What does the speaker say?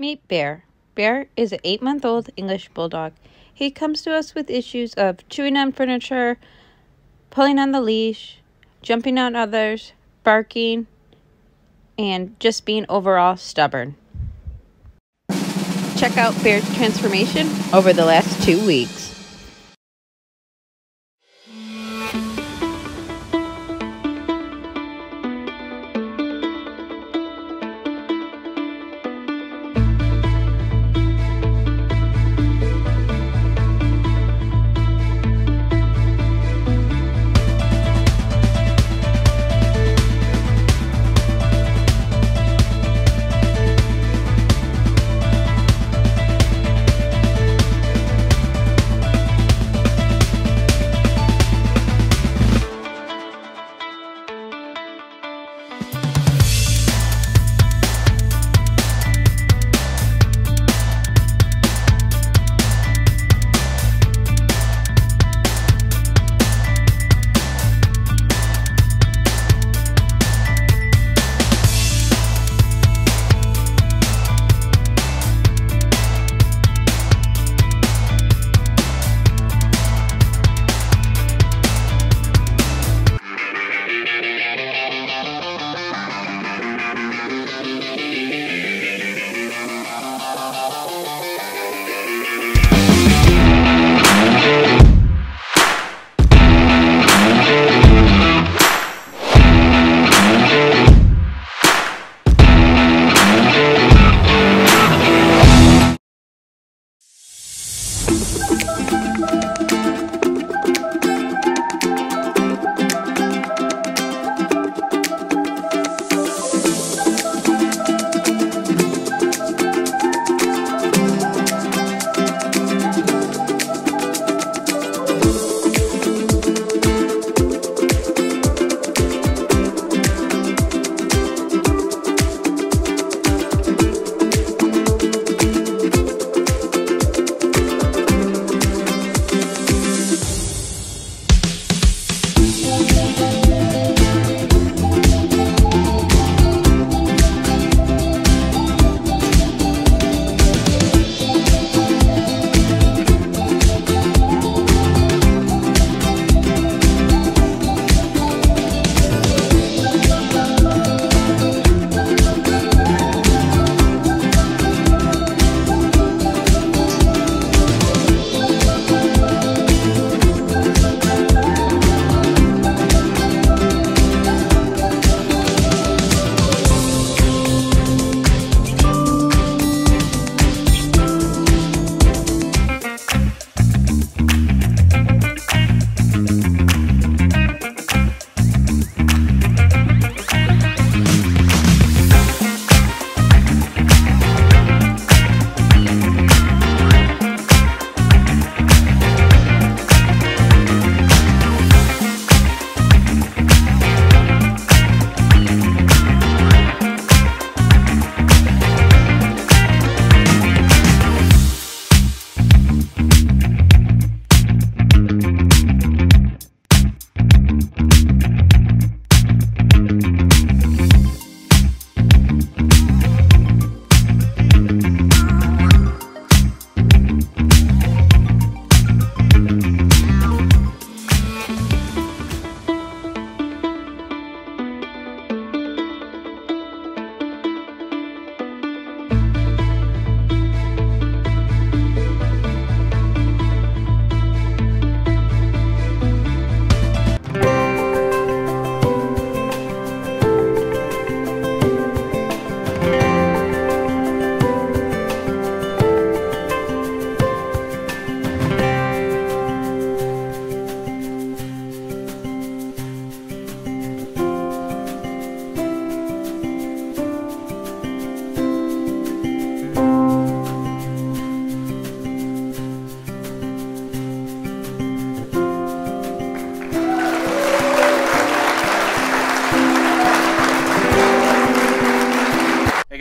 Meet Bear. Bear is an eight month old English bulldog. He comes to us with issues of chewing on furniture, pulling on the leash, jumping on others, barking, and just being overall stubborn. Check out Bear's transformation over the last two weeks.